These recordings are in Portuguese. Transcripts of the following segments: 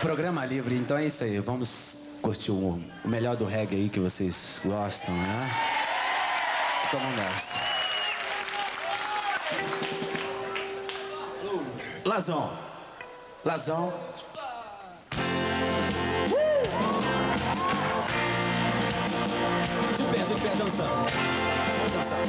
Programa livre, então é isso aí. Vamos curtir o, o melhor do reggae aí que vocês gostam, né? Vamos nessa. Lazão. Lazão. De pé, de pé, dançando. Vamos dançar.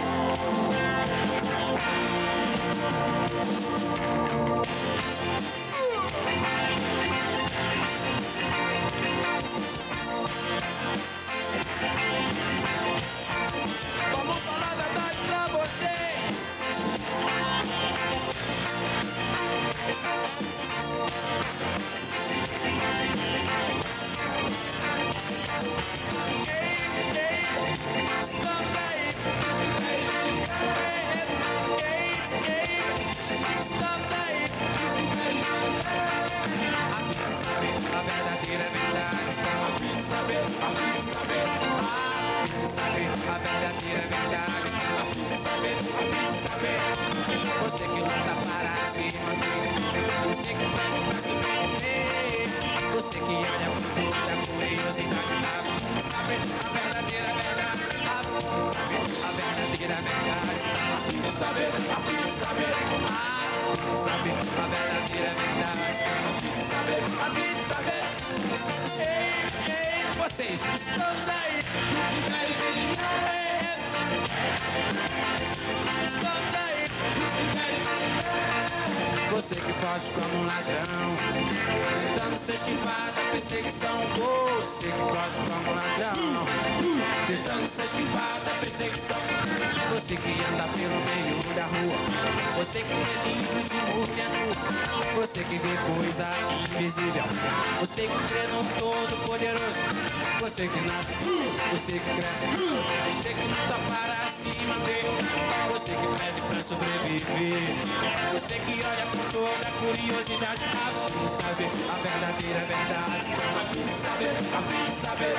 Verdadeira verdade. A fim de saber, a fim de saber. A fim de saber a verdadeira verdade. A fim de saber, a fim de saber. Você que luta para se manter. Você que vai pra sobreviver. Você que olha com toda curiosidade. A fim de saber a verdadeira verdade. A fim de saber a verdadeira verdade. A fim de saber, a fim de saber. A fim de saber a verdadeira Você que foge como um ladrão, tentando se esquivar da perseguição. Você que foge como um ladrão, tentando se esquivar da perseguição. Você que anda pelo meio da rua, você que é livre de movimento. Você que vê coisa invisível, você que crê no Todo-Poderoso. Você que nasce, você que cresce, você que luta para se manter. Você que pede pra sobreviver. Você que olha com toda curiosidade a fim de saber a verdadeira verdade. Afim de saber, afim de saber,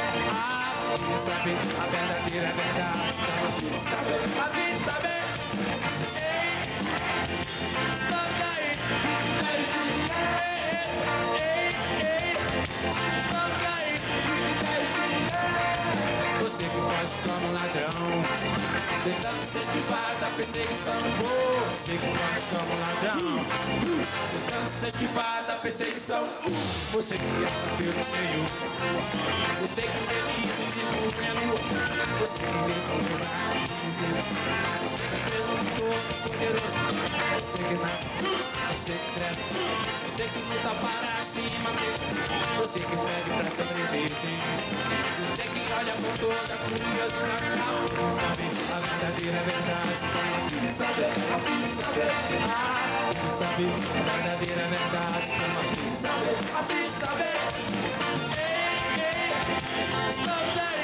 afim de saber a verdadeira verdade. Afim de saber, afim de saber. Ei, estou aí, ei, ei. Tentando se esquivar da perseguição Você foge como um ladrão Tentando se esquivar da perseguição Você que anda pelo meio Você que é livre de movimento Você que vê coisa invisível Você que crê no todo poderoso Você que nasce, você que cresce Você que luta para se manter Você que pede pra sobreviver. Você que olha com toda curiosidade Não sabe a verdadeira verdade Sabe, sabe, de saber Ah, sabe a verdadeira verdade Sabe, aqui, sabe, de saber Ei, ei, estamos aí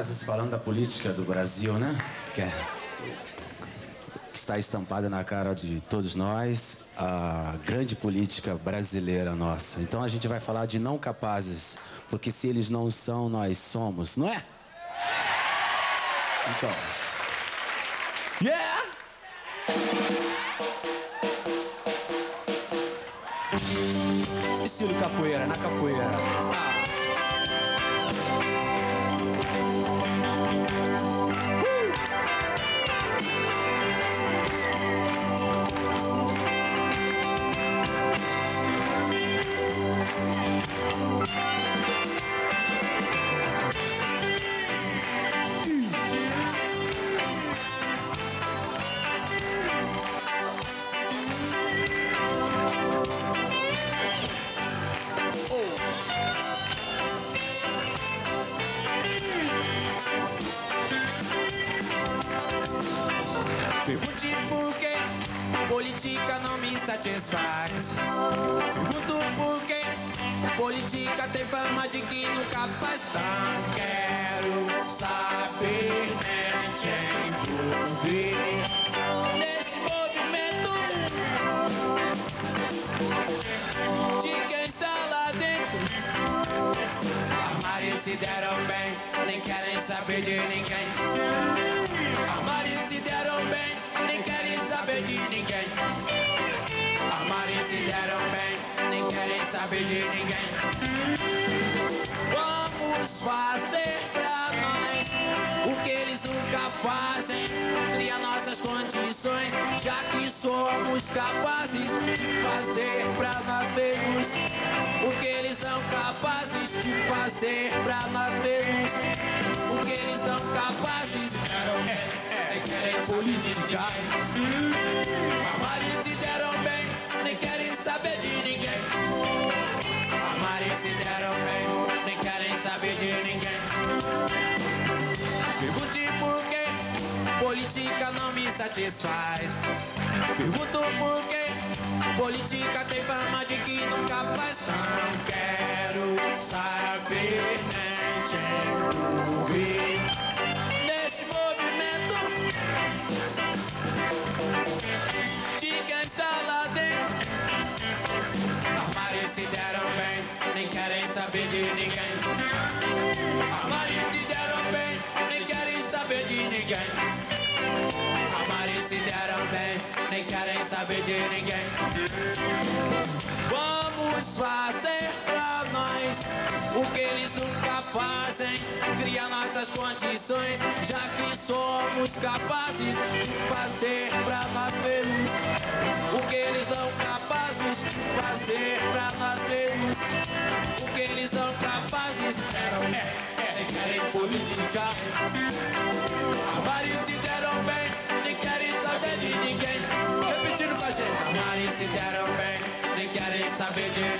Rapazes, falando da política do Brasil, né? Que, é, que está estampada na cara de todos nós, a grande política brasileira nossa. Então a gente vai falar de não capazes, porque se eles não são, nós somos, não é? Então. Yeah! Estilo capoeira, na capoeira. Pergunte por que política não me satisfaz. Pergunto por que política tem fama de que nunca faz. Não quero saber nem te envolver saber de ninguém. Vamos fazer pra nós o que eles nunca fazem. Cria nossas condições, já que somos capazes de fazer pra nós mesmos o que eles são capazes de fazer pra nós mesmos. O que eles são capazes é, é, querem política. Armários se deram bem, nem querem saber de ninguém. Satisfaz. Pergunto por que política tem fama de que nunca faz. Não quero saber nem te envolver bem, nem querem saber de ninguém. Vamos fazer pra nós o que eles nunca fazem. Criar nossas condições, já que somos capazes de fazer pra nós mesmos o que eles são capazes de fazer pra nós mesmos. O que eles são capazes é, é, querem política. Armários se deram becerra.